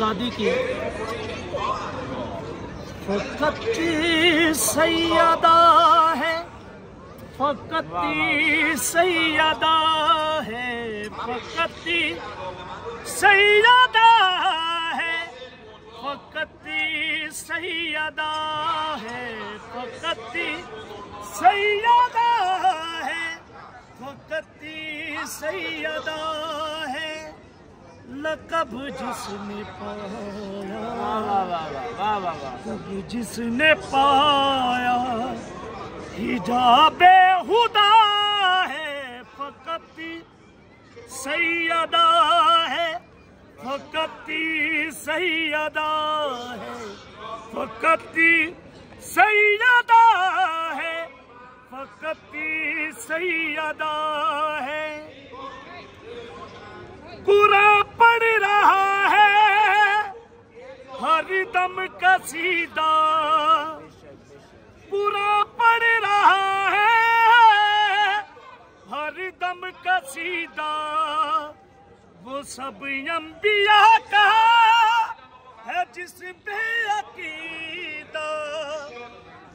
आज़ादी की। फकत सैयदा है, फकत सैदा है, फकत सैयदा है, फकत सैयदा है, फकत सैयदा है, फकत सैयदा है। लकब जिसने पाया लकब जिसने पाया हिजाबे हुदा है, फकत सैयदा है, फकत सैयदा है, फकत सैयदा है, फकत सैयदा है। दम कसीदा पूरा पड़ रहा है। हर दम कसीदा वो सब अम्बिया का है जिस पे अकीदा।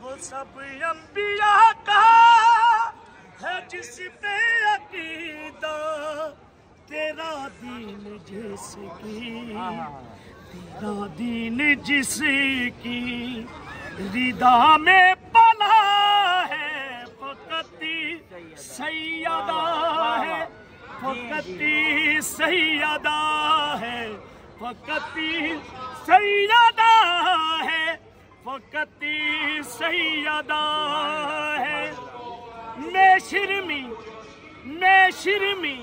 वो सब अम्बिया का है जिस पे अकीदा। तेरा दीन जिसकी तेरा दीन जिसकी रिदा में पला है, फकती सैयदा है, फकती सैयदा है, फकती सैयदा है, फकती सैयदा है। मैं शिरमी मैं शिरमी,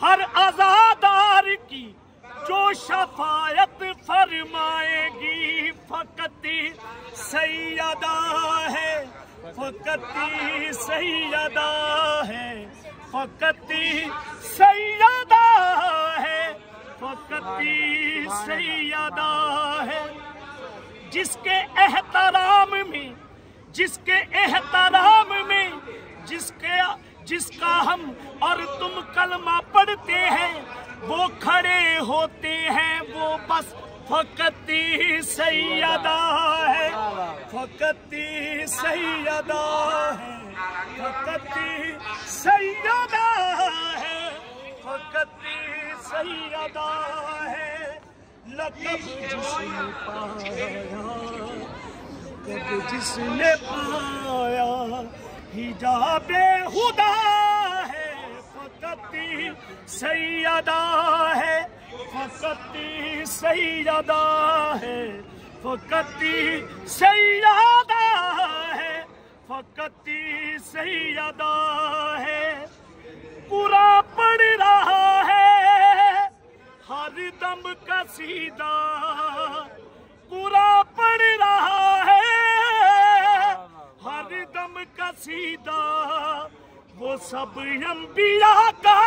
हर आजादार की जो शफायत फरमाएगी, फकती सैयदा है। फकती सैयदा है। फकती सैयदा है। फकती सैयदा है। जिसके एहतराम में, जिसके एहतराम में, जिसके जिसका हम और तुम कलमा पढ़ते हैं, वो खड़े होते हैं, वो बस फकती सैयदा है। फकती सैयदा है। फकती सैयदा है। फकती सैयदा है। लकब जिसने पाया, लकब जिसने पाया हिजाबे हुदा है, फकती सैयदा है, फकती सैयदा है, फकती सैयदा है, फकती सैयदा है। पूरा पड़ रहा है, हर दम कसीदा पूरा पड़ कसीदा वो सब अम्बिया का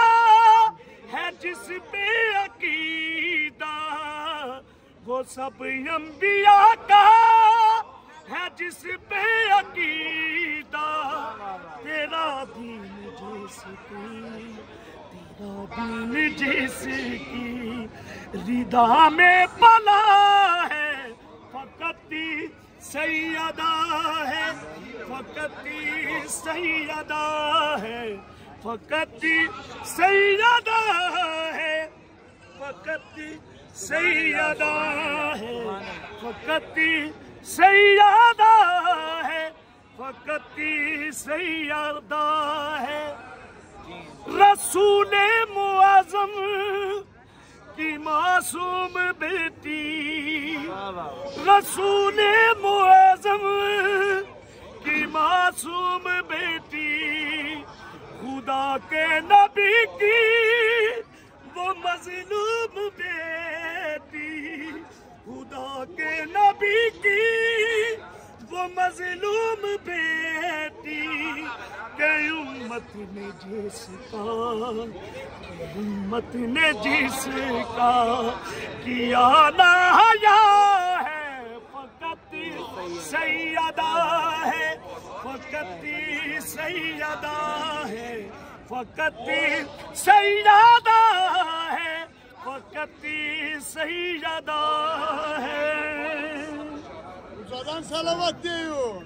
है जिस पे अकीदा। वो सब अम्बिया का है जिस पे अकीदा। तेरा दीन जिसकी, तेरा दीन जिसकी, रिदा में पला है, फकती सैयदा है फकती सैयदा है फकती सैयदा है फकती सैयदा है फकती सैयदा है फकती सैयदा है। रसूल मुआजम की मासूम बेटी रसूल मुआजम मजलूम बेटी के उम्मत ने जिसका उम्मत ने जिसका किया ना हया है, फकत सैयदा है, फकत सैयदा है, फकत सैयदा है, फकत सैयदा है। Salam salavatio!